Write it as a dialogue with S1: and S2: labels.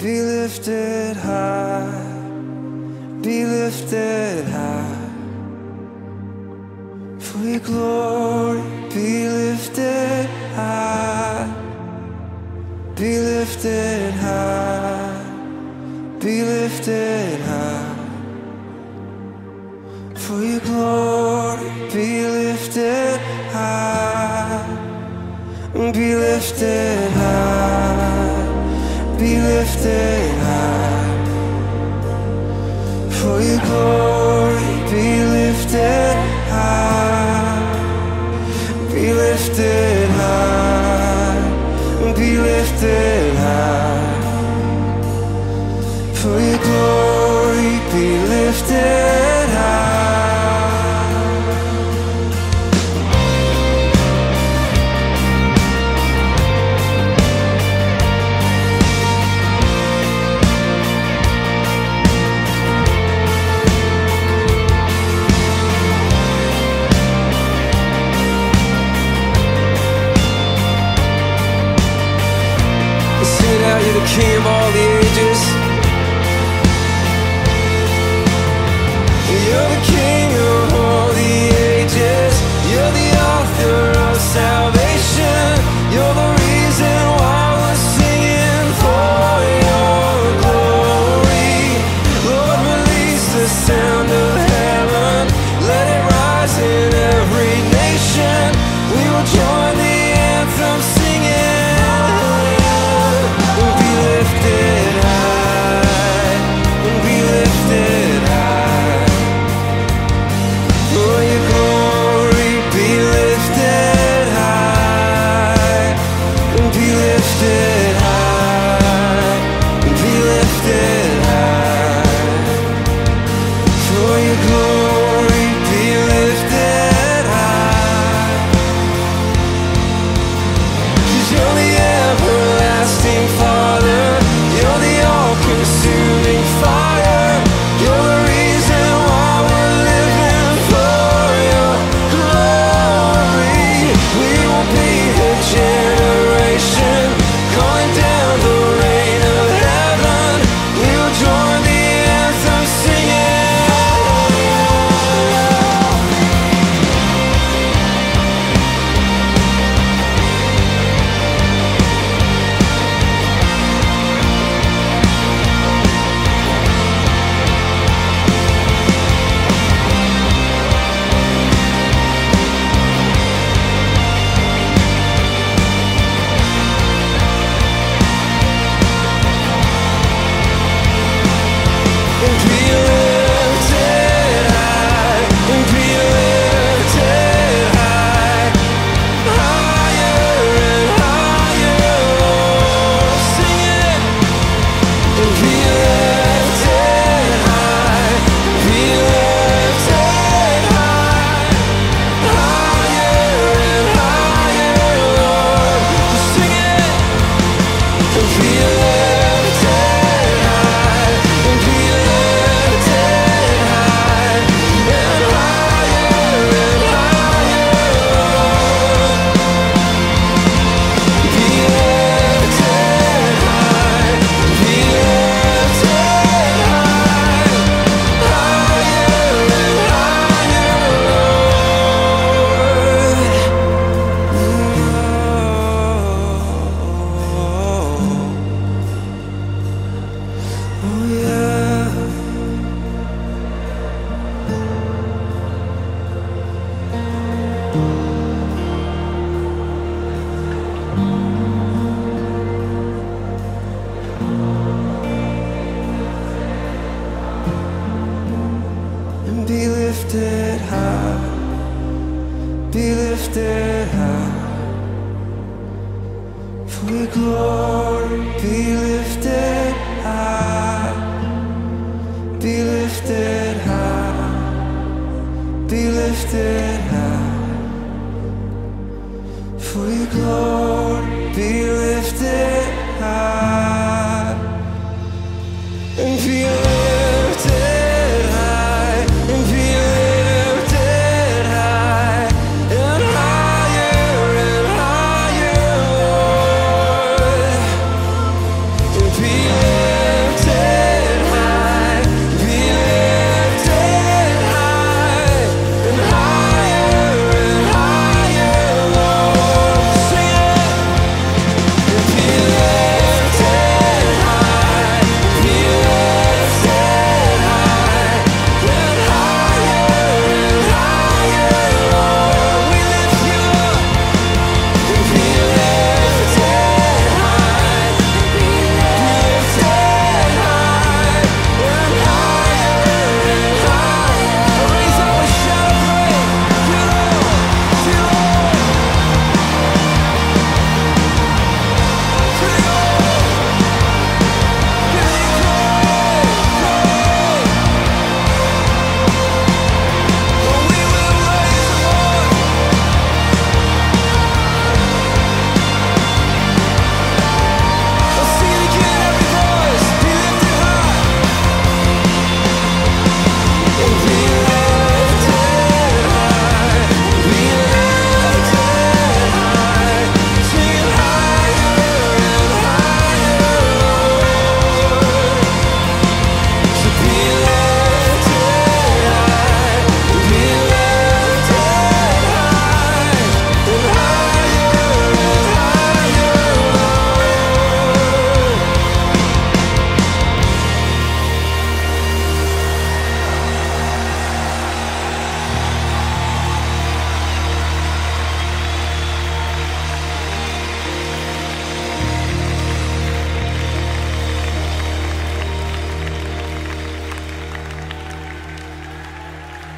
S1: be lifted high, be lifted high. For your glory, be lifted high, be lifted high, be lifted high. For your glory, be lifted high, be lifted high, be lifted high. For your glory, the king of all the ages. You're the king of all the ages. You're the author of salvation. You're the reason why we're singing for your glory. Lord, release the sound of heaven. Let it rise in every nation. We will join lifted high, be lifted high. For your glory, be lifted high, be lifted high, be lifted high. For your glory, be